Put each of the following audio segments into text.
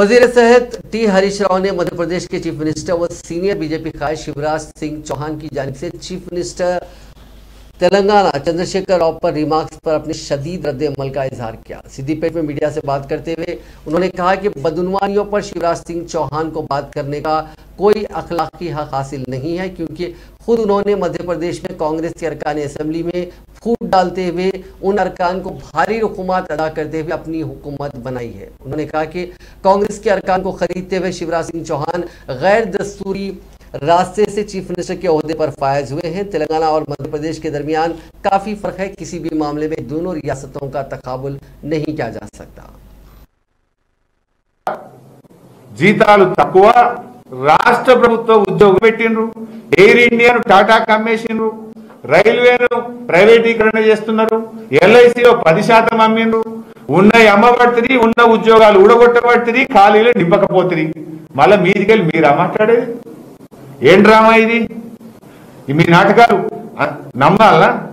वज़ीर सेहत टी हरीश राव ने मध्य प्रदेश के चीफ मिनिस्टर व सीनियर बीजेपी खास शिवराज सिंह चौहान की जानब से चीफ मिनिस्टर तेलंगाना चंद्रशेखर राव पर रिमार्क्स पर अपने शदीद रद्द अमल का इजहार किया। सिद्दीपेट में मीडिया से बात करते हुए उन्होंने कहा कि बदनवानियों पर शिवराज सिंह चौहान को बात करने का कोई अखलाकी हक हासिल नहीं है, क्योंकि खुद उन्होंने मध्य प्रदेश में कांग्रेस के अरकान असम्बली में फूट डालते हुए उन अरकान को भारी रकूमत अदा करते हुए अपनी हुकूमत बनाई है। उन्होंने कहा कि कांग्रेस के अरकान को खरीदते हुए शिवराज सिंह चौहान गैर दस्तूरी रास्ते से चीफ मिनिस्टर के अहदे पर फायज हुए हैं। तेलंगाना और मध्य प्रदेश के दरमियान काफ़ी फ़र्क है, किसी भी मामले में दोनों रियासतों का तकबुल नहीं किया जा सकता। जीता तकवा రాష్ట్ర ప్రభుత్వ ఉద్యోగం పెట్టిండ్రు. ఎయిర్ ఇండియాను టాటా కమ్మేసిండ్రు రైల్వేను ప్రైవేటీకరణ చేస్తున్నారు. ఎల్ఐసిలో పది శాతం అమ్మిండ్రు. ఉన్న అమ్మబడుతుంది ఉన్న ఉద్యోగాలు ఊడగొట్టబడుతుంది ఖాళీలు నింపకపోతుంది మళ్ళీ మీదికెళ్ళి మీరా మాట్లాడేది? ఏం డ్రామా ఇది? మీ నాటకాలు? అ- నమ్మాలా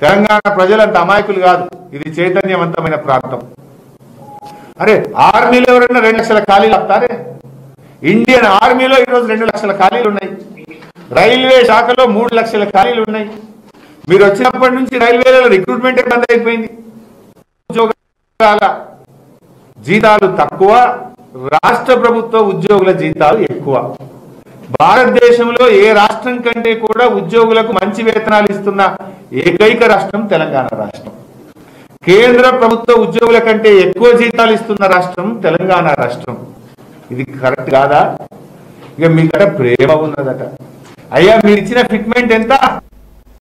తెలంగాణ ప్రజలంత అమాయకులు కాదు. ఇది చైతన్యవంతమైన ప్రాంతం. అరే ఆర్మీలో ఎవరైనా రెండు లక్షల ఖాళీలు వస్తారే ఇండియన్ ఆర్మీలో ఈరోజు రెండు లక్షల ఖాళీలు ఉన్నాయి. రైల్వే శాఖలో మూడు లక్షల ఖాళీలు ఉన్నాయి. మీరు వచ్చినప్పటి నుంచి రైల్వేలలో రిక్రూట్మెంట్ బంద్ అయిపోయింది. ఉద్యోగాల జీతాలు తక్కువ రాష్ట్ర ప్రభుత్వ ఉద్యోగుల జీతాలు ఎక్కువ. భారతదేశంలో ఏ రాష్ట్రం కంటే కూడా ఉద్యోగులకు మంచి వేతనాలు ఇస్తున్న ఏకైక రాష్ట్రం తెలంగాణ రాష్ట్రం. కేంద్ర ప్రభుత్వ ఉద్యోగుల కంటే ఎక్కువ జీతాలు ఇస్తున్న రాష్ట్రం తెలంగాణ రాష్ట్రం. ఇది కరెక్ట్ కాదా? ఇక మీకట ప్రేమ ఉన్నదట. అయ్యా మీరు ఇచ్చిన ఫిట్మెంట్ ఎంత?